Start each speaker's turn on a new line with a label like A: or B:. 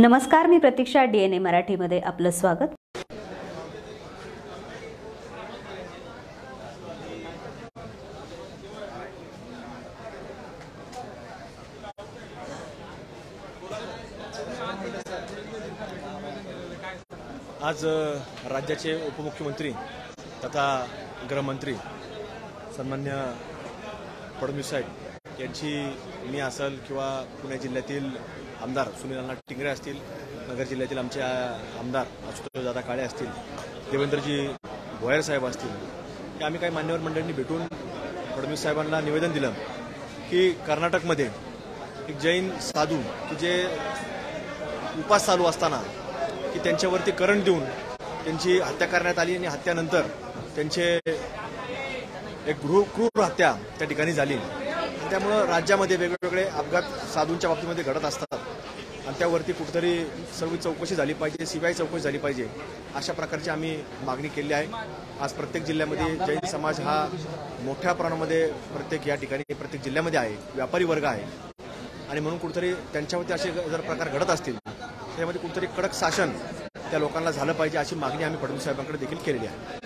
A: नमस्कार मी प्रतीक्षा D N A मराठीमध्ये आपलं स्वागत.
B: आज राज्याचे उपमुख्यमंत्री तथा गृहमंत्री सन्मान्य फडणवीस साहेब यांची मी असल किंवा पुणे जिल्ह्यातील आमदार सुनील अण्णा टिंगरे असतील नगर जिल्ह्यातील आमचे आमदार आशुतोष दादा काळे असतील देवेंद्रजी भोयर साहेब असतील हे आम्ही काही मान्यवर मंडळींनी भेटून फडणवीस साहेबांना निवेदन दिलं की कर्नाटकमध्ये एक जैन साधू की जे उपास चालू असताना की त्यांच्यावरती करंट देऊन त्यांची हत्या करण्यात आली आणि हत्यानंतर त्यांचे एक गृह क्रूर हत्या त्या ठिकाणी झाली. त्यामुळं राज्यामध्ये वेगवेगळे अपघात साधूंच्या बाबतीमध्ये घडत असतात. आणि त्यावरती कुठेतरी सर्व चौकशी झाली पाहिजे सीबीआय चौकशी झाली पाहिजे अशा प्रकारची आम्ही मागणी केली आहे. आज प्रत्येक जिल्ह्यामध्ये जैन समाज हा मोठ्या प्रमाणामध्ये प्रत्येक या ठिकाणी प्रत्येक जिल्ह्यामध्ये आहे व्यापारी वर्ग आहे. आणि म्हणून कुठेतरी त्यांच्यावरती असे जर प्रकार घडत असतील त्यामध्ये कुठेतरी कडक शासन त्या लोकांना झालं पाहिजे अशी मागणी आम्ही फडणवीस साहेबांकडे देखील केलेली आहे.